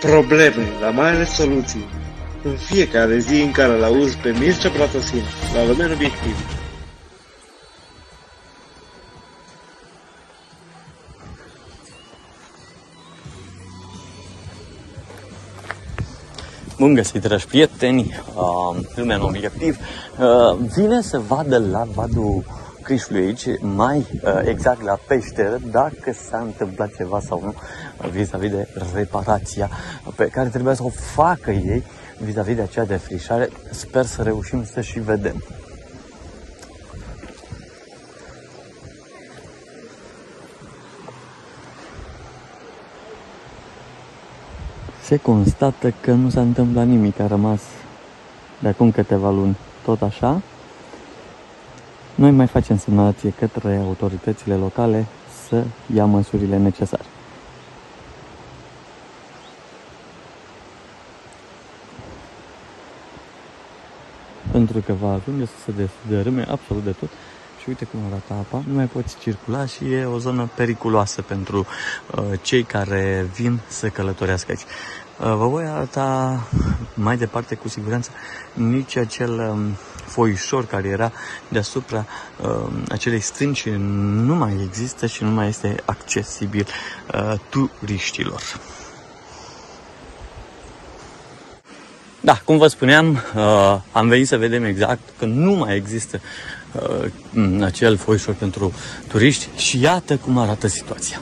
Probleme, dar mai ales soluții. În fiecare zi în care îl auzi pe Mircea Platosin, la Lumen Obiectiv. Bun găsit, dragi prieteni, uh, lumea în obiectiv. Uh, vine să vadă la Vadul Crișului aici, mai uh, exact la peșteră, dacă s-a întâmplat ceva sau nu vis-a-vis de reparația pe care trebuia să o facă ei vis-a-vis de acea defrișare. Sper să reușim să și vedem. se constată că nu s-a întâmplat nimic, a rămas de acum câteva luni tot așa. Noi mai facem semnalație către autoritățile locale să ia măsurile necesare. Pentru că va ajunge să se dărâme absolut de tot și uite cum arată apa, nu mai poți circula și e o zonă periculoasă pentru uh, cei care vin să călătorească aici. Uh, vă voi arăta mai departe cu siguranță nici acel um, foișor care era deasupra uh, acelei stânci nu mai există și nu mai este accesibil uh, turiștilor. Da, cum vă spuneam, uh, am venit să vedem exact că nu mai există uh, acel foișor pentru turiști și iată cum arată situația.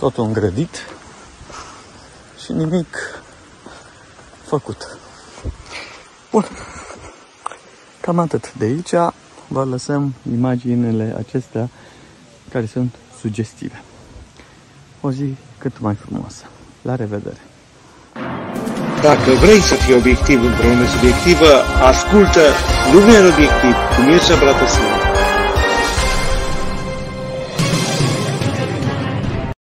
Totul îngrădit și nimic făcut. Bun. Cam atât. De aici vă lăsăm imaginele acestea care sunt sugestive. O zi cât mai frumoasă. La revedere! Dacă vrei să fii obiectiv într-o lume subiectivă, ascultă Lumea Obiectiv cu Mircea Bratosin.